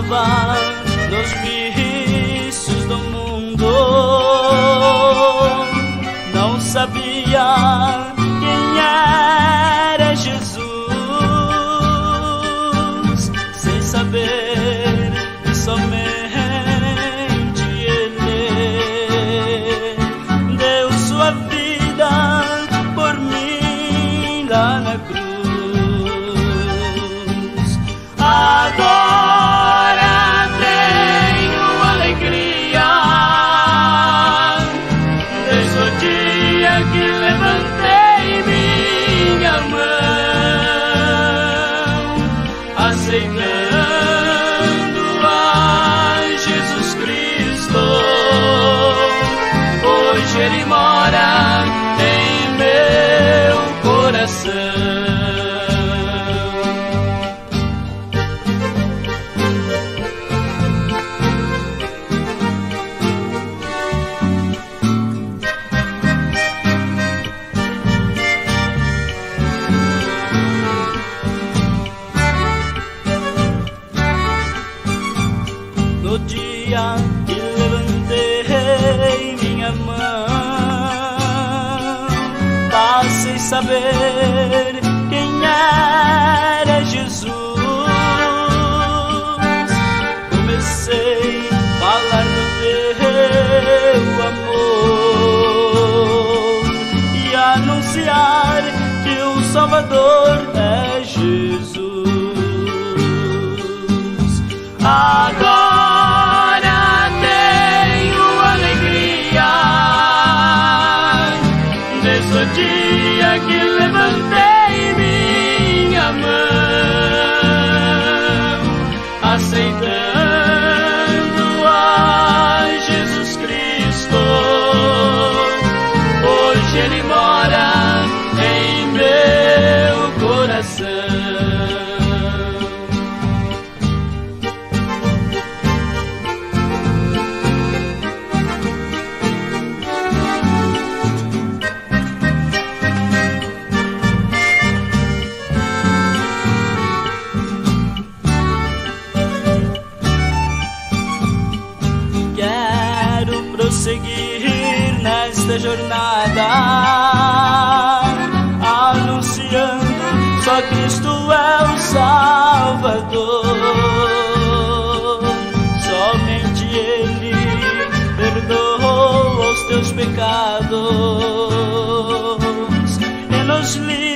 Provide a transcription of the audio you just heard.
lava dos vícios do mundo. Não sabia aceitando a Jesus Cristo. Hoje Ele mora saber quem era Jesus. Comecei a falar do teu amor e anunciar que o Salvador é Jesus. Agora Quero prosseguir nesta jornada, Cristo é o Salvador. Somente Ele perdoa os teus pecados e nos livra